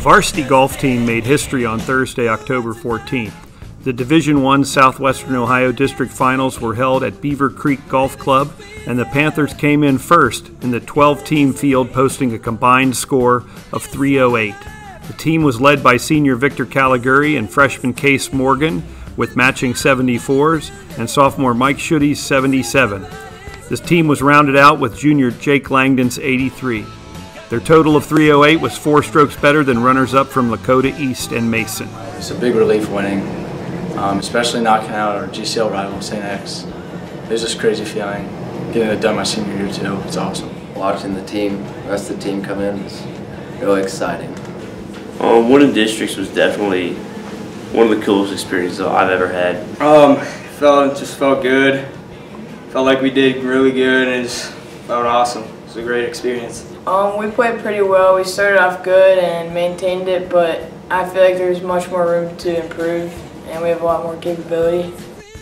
varsity golf team made history on Thursday, October 14th. The Division I Southwestern Ohio District Finals were held at Beaver Creek Golf Club, and the Panthers came in first in the 12 team field, posting a combined score of 308. The team was led by senior Victor Caliguri and freshman Case Morgan with matching 74s and sophomore Mike Schuttes 77. This team was rounded out with junior Jake Langdon's 83. Their total of 308 was four strokes better than runners up from Lakota East and Mason. It's a big relief winning, um, especially knocking out our GCL rival, St. X. It was just crazy feeling. Getting it done my senior year, too. It's awesome. Watching the team, the rest of the team come in was really exciting. Um, winning districts was definitely one of the coolest experiences I've ever had. Um, felt just felt good. Felt like we did really good, and it just felt awesome. It was a great experience. Um, we played pretty well. We started off good and maintained it, but I feel like there's much more room to improve, and we have a lot more capability.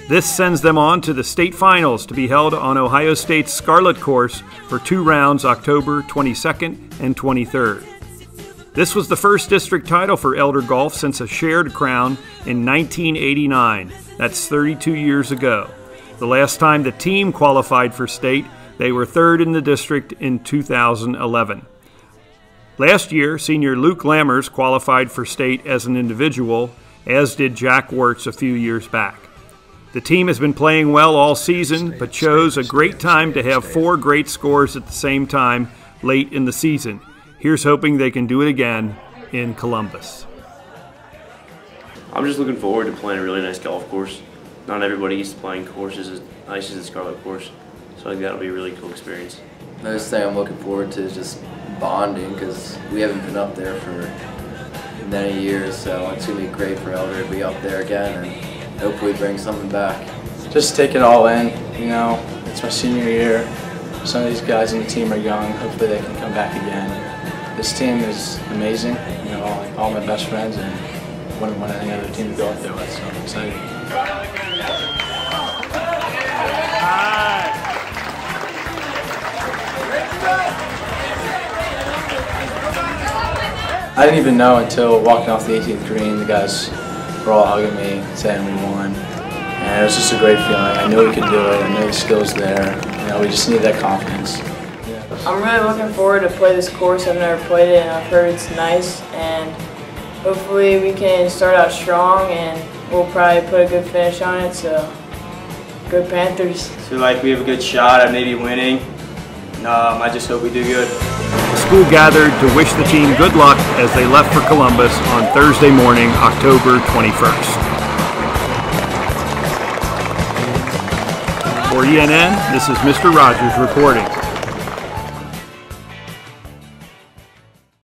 This sends them on to the state finals to be held on Ohio State's Scarlet Course for two rounds October 22nd and 23rd. This was the first district title for Elder Golf since a shared crown in 1989. That's 32 years ago. The last time the team qualified for state, they were third in the district in 2011. Last year, senior Luke Lammers qualified for state as an individual, as did Jack Wirtz a few years back. The team has been playing well all season, but chose a great time to have four great scores at the same time late in the season. Here's hoping they can do it again in Columbus. I'm just looking forward to playing a really nice golf course. Not everybody gets to playing courses as nice as the Scarlet course, so I think that'll be a really cool experience. Most thing I'm looking forward to is just bonding because we haven't been up there for many years, so it's going to be great for Elder to be up there again and hopefully bring something back. Just take it all in, you know. It's my senior year. Some of these guys in the team are young. Hopefully they can come back again. This team is amazing. You know, all, all my best friends, and wouldn't want any other team to go up there with. So I'm excited. I didn't even know until walking off the 18th green, the guys were all hugging me, saying we won. And it was just a great feeling. I knew we could do it. I knew the skills there. You know, we just needed that confidence. I'm really looking forward to play this course. I've never played it, and I've heard it's nice. And hopefully, we can start out strong, and we'll probably put a good finish on it. So, good Panthers. Feel like we have a good shot at maybe winning. Um, I just hope we do good. The school gathered to wish the team good luck as they left for Columbus on Thursday morning, October 21st. For ENN, this is Mr. Rogers reporting.